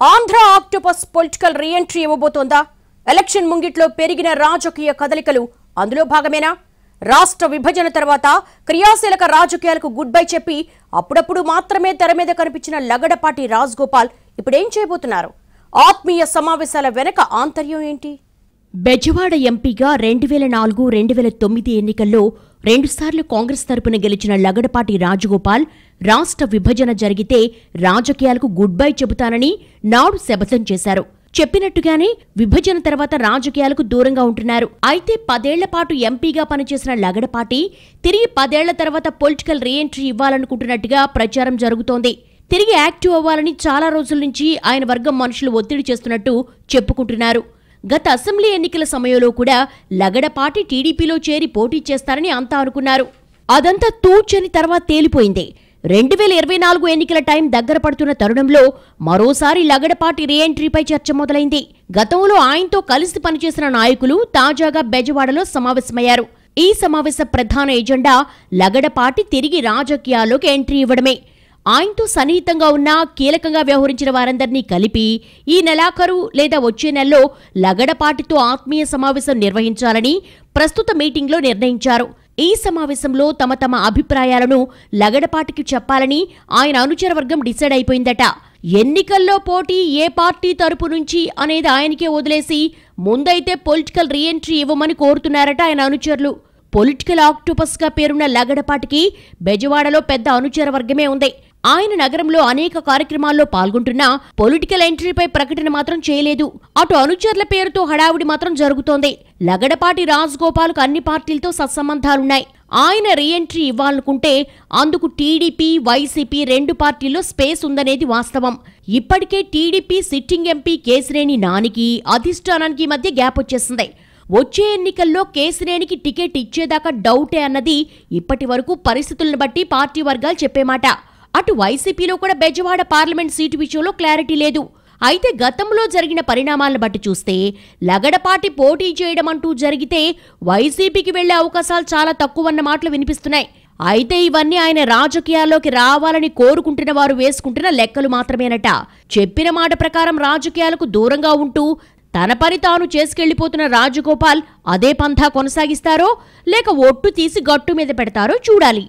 Andhra octopus political reentry ఇవ్వబోతోందా? Election ముంగిట్లో పెరిగిన రాజకీయ కదలికలు అందులో భాగమేనా? రాష్ట్ర విభజన తర్వాత క్రియాశీలక రాజకీయాలకు గుడ్ బై చెప్పి అప్పుడప్పుడు మాత్రమే తెర మీద కనిపించిన లగడపాటి రాజ్గోపాల్ ఇప్పుడేం చేయబోతున్నారు? ఆత్మీయ సమావేశాల వెనక ఆంతర్యం ఏంటి? బెజవాడ ఎంపీగా రెండు వేల నాలుగు రెండు వేల తొమ్మిది ఎన్నికల్లో రెండుసార్లు కాంగ్రెస్ తరపున గెలిచిన లగడపాటి రాజగోపాల్ రాష్ట్ర విభజన జరిగితే రాజకీయాలకు గుడ్ బై చెబుతానని నాడు శపథం చేశారు. చెప్పినట్టుగానే విభజన తర్వాత రాజకీయాలకు దూరంగా ఉంటున్నారు. అయితే పదేళ్ళ పాటు ఎంపీగా పనిచేసిన లగడపాటి తిరిగి పదేళ్ళ తర్వాత పొలిటికల్ రీఎంట్రీ ఇవ్వాలనుకుంటున్నట్టుగా ప్రచారం జరుగుతోంది. తిరిగి యాక్టివ్ అవ్వాలని చాలా రోజుల నుంచి ఆయన వర్గం మనుషులు ఒత్తిడి చేస్తున్నట్టు చెప్పుకుంటున్నారు. గత అసెంబ్లీ ఎన్నికల సమయంలో కూడా లగడపాటి టీడీపీలో చేరి పోటీ చేస్తారని అంతా అనుకున్నారు. అదంతా తూచని తర్వాత తేలిపోయింది. రెండు వేల ఇరవై నాలుగు ఎన్నికల టైం దగ్గర పడుతున్న తరుణంలో మరోసారి లగడపాటి రీఎంట్రీపై చర్చ మొదలైంది. గతంలో ఆయనతో కలిసి పనిచేసిన నాయకులు తాజాగా బెజవాడలో సమావేశమయ్యారు. ఈ సమావేశ ప్రధాన ఎజెండా లగడపాటి తిరిగి రాజకీయాల్లోకి ఎంట్రీ ఇవ్వడమే. ఆయనతో సన్నిహితంగా ఉన్న కీలకంగా వ్యవహరించిన వారందరినీ కలిపి ఈ నెలాఖరు లేదా వచ్చే నెలలో లగడపాటితో ఆత్మీయ సమావేశం నిర్వహించాలని ప్రస్తుత మీటింగ్లో నిర్ణయించారు. ఈ సమావేశంలో తమ తమ అభిప్రాయాలను లగడపాటికి చెప్పాలని ఆయన అనుచర వర్గం డిసైడ్ అయిపోయిందట. ఎన్నికల్లో పోటీ ఏ పార్టీ తరపు నుంచి అనేది ఆయనకే వదిలేసి ముందైతే పొలిటికల్ రీఎంట్రీ ఇవ్వమని కోరుతున్నారట ఆయన అనుచరులు. పొలిటికల్ ఆక్టోపస్గా పేరున్న లగడపాటికి బెజవాడలో పెద్ద అనుచర వర్గమే ఉంది. ఆయన నగరంలో అనేక కార్యక్రమాల్లో పాల్గొంటున్నా పొలిటికల్ ఎంట్రీపై ప్రకటన మాత్రం చేయలేదు. అటు అనుచరుల పేరుతో హడావుడి మాత్రం జరుగుతోంది. లగడపాటి రాజగోపాల్కు అన్ని పార్టీలతో సత్సంబంధాలున్నాయి. ఆయన రీఎంట్రీ ఇవ్వాలనుకుంటే అందుకు టీడీపీ వైసీపీ రెండు పార్టీల్లో స్పేస్ ఉందనేది వాస్తవం. ఇప్పటికే టీడీపీ సిట్టింగ్ ఎంపీ కేసినేని నానికి అధిష్టానానికి మధ్య గ్యాప్ వచ్చేసింది. వచ్చే ఎన్నికల్లో కేసినేనికి టికెట్ ఇచ్చేదాకా డౌటే అన్నది ఇప్పటి వరకు పరిస్థితులను బట్టి పార్టీ వర్గాలు చెప్పేమాట అటు వైసీపీలో కూడా బెజవాడ పార్లమెంట్ సీటు విషయంలో క్లారిటీ లేదు. అయితే గతంలో జరిగిన పరిణామాలను బట్టి చూస్తే లగడపాటి పోటీ చేయడం అంటూ జరిగితే వైసీపీకి వెళ్ళే అవకాశాలు చాలా తక్కువన్న మాటలు వినిపిస్తున్నాయి. అయితే ఇవన్నీ ఆయన రాజకీయాల్లోకి రావాలని కోరుకుంటున్న వారు వేసుకుంటున్న లెక్కలు మాత్రమేనట. చెప్పిన మాట ప్రకారం రాజకీయాలకు దూరంగా ఉంటూ తన పని తాను చేసుకెళ్ళిపోతున్న రాజగోపాల్ అదే పంథా కొనసాగిస్తారో లేక ఒట్టు తీసి గట్టు మీద పెడతారో చూడాలి.